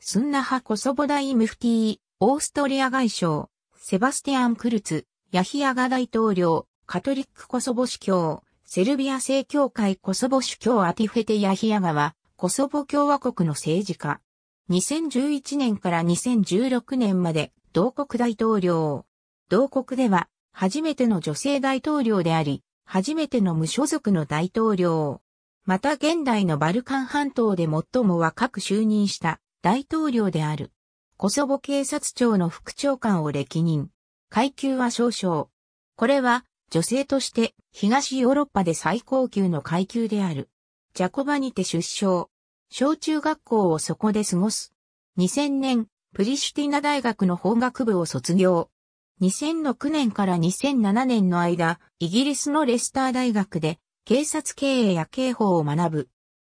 スンナハ・コソボ大ムフティー、オーストリア外相、セバスティアン・クルツ、ヤヒアガ大統領、カトリックコソボ司教、セルビア正教会コソボ主教アティフェテ・ヤヒアガは、コソボ共和国の政治家。2011年から2016年まで、同国大統領。同国では、初めての女性大統領であり、初めての無所属の大統領。また現代のバルカン半島で最も若く就任した大統領である。コソボ警察庁の副長官を歴任。階級は少々。これは女性として東ヨーロッパで最高級の階級である。ジャコバにて出生。小中学校をそこで過ごす。2000年、プリシュティナ大学の法学部を卒業。2006年から2007年の間、イギリスのレスター大学で警察経営や刑法を学ぶ。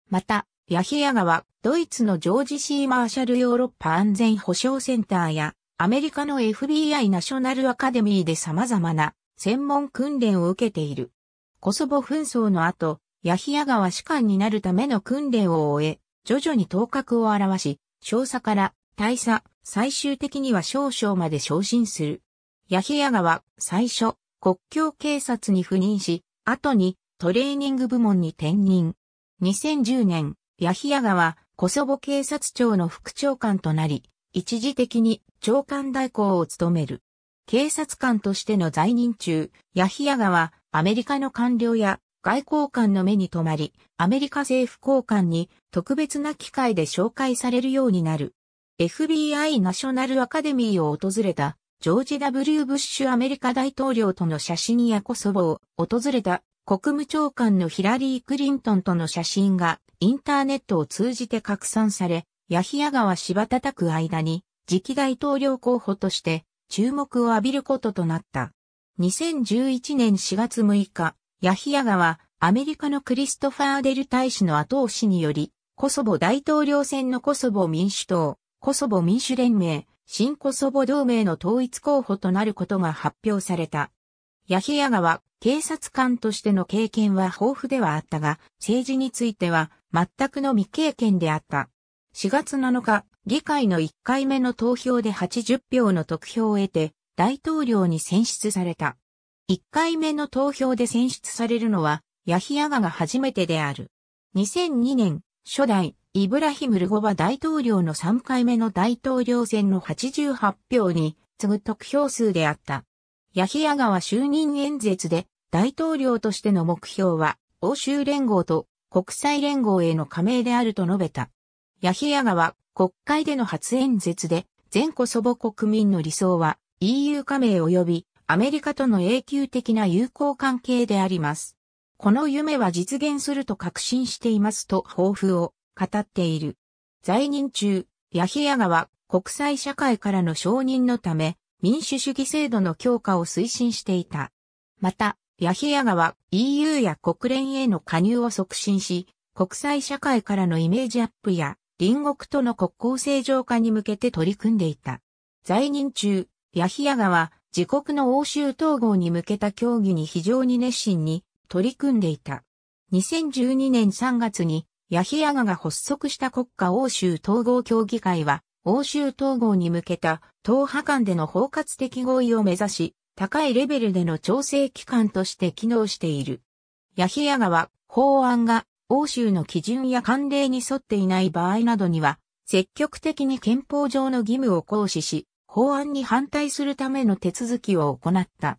また、ヤヒヤガは、ドイツのジョージ・シー・マーシャルヨーロッパ安全保障センターや、アメリカの FBI ナショナルアカデミーで様々な専門訓練を受けている。コソボ紛争の後、ヤヒヤガは士官になるための訓練を終え、徐々に頭角を現し、少佐から大佐、最終的には少将まで昇進する。ヤヒヤガは最初、国境警察に赴任し、後にトレーニング部門に転任。2010年、ヤヒヤガはコソボ警察庁の副長官となり、一時的に長官代行を務める。警察官としての在任中、ヤヒヤガはアメリカの官僚や外交官の目に留まり、アメリカ政府高官に特別な機会で紹介されるようになる。FBI ナショナルアカデミーを訪れたジョージ・ W. ブッシュアメリカ大統領との写真やコソボを訪れた国務長官のヒラリー・クリントンとの写真がインターネットを通じて拡散され、ヤヒヤ川芝叩く間に次期大統領候補として注目を浴びることとなった。2011年4月6日、ヤヒヤ川、アメリカのクリストファー・デル大使の後押しにより、コソボ大統領選のコソボ民主党、コソボ民主連盟、新コソボ同盟の統一候補となることが発表された。ヤヒヤガは警察官としての経験は豊富ではあったが、政治については全くの未経験であった。4月7日、議会の1回目の投票で80票の得票を得て、大統領に選出された。1回目の投票で選出されるのは、ヤヒヤガが初めてである。2002年、初代、イブラヒム・ルゴバ大統領の3回目の大統領選の88票に次ぐ得票数であった。ヤヒヤガは就任演説で大統領としての目標は欧州連合と国際連合への加盟であると述べた。ヤヒヤガは国会での初演説で全コソボ国民の理想は EU 加盟及びアメリカとの永久的な友好関係であります。この夢は実現すると確信していますと抱負を語っている。在任中、ヤヒヤガは国際社会からの承認のため、民主主義制度の強化を推進していた。また、ヤヒヤガは EU や国連への加入を促進し、国際社会からのイメージアップや隣国との国交正常化に向けて取り組んでいた。在任中、ヤヒヤガは自国の欧州統合に向けた協議に非常に熱心に取り組んでいた。2012年3月にヤヒヤガが発足した国家欧州統合協議会は、欧州統合に向けた党派間での包括的合意を目指し、高いレベルでの調整機関として機能している。ヤヒヤガは、法案が欧州の基準や慣例に沿っていない場合などには、積極的に憲法上の義務を行使し、法案に反対するための手続きを行った。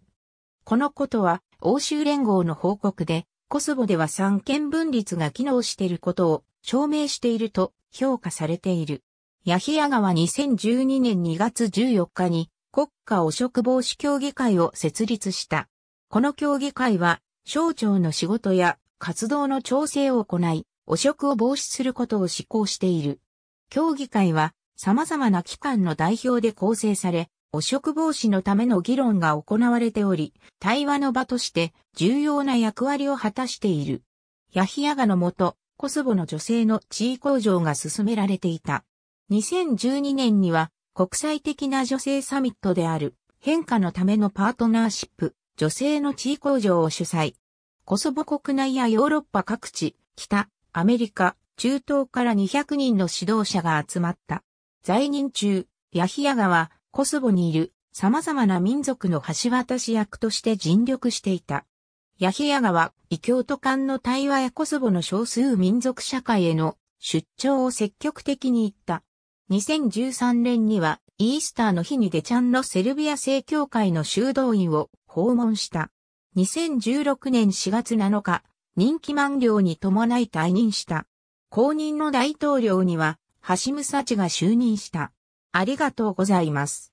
このことは、欧州連合の報告で、コソボでは三権分立が機能していることを証明していると評価されている。ヤヒヤガは2012年2月14日に国家汚職防止協議会を設立した。この協議会は省庁の仕事や活動の調整を行い、汚職を防止することを施行している。協議会は様々な機関の代表で構成され、汚職防止のための議論が行われており、対話の場として重要な役割を果たしている。ヤヒヤガのもと、コソボの女性の地位向上が進められていた。2012年には国際的な女性サミットである変化のためのパートナーシップ、女性の地位向上を主催。コソボ国内やヨーロッパ各地、北、アメリカ、中東から200人の指導者が集まった。在任中、ヤヒヤガはコソボにいる様々な民族の橋渡し役として尽力していた。ヤヒヤガは異教徒間の対話やコソボの少数民族社会への出張を積極的に行った。2013年にはイースターの日にデチャンのセルビア正教会の修道院を訪問した。2016年4月7日、任期満了に伴い退任した。後任の大統領には、ハシムサチが就任した。ありがとうございます。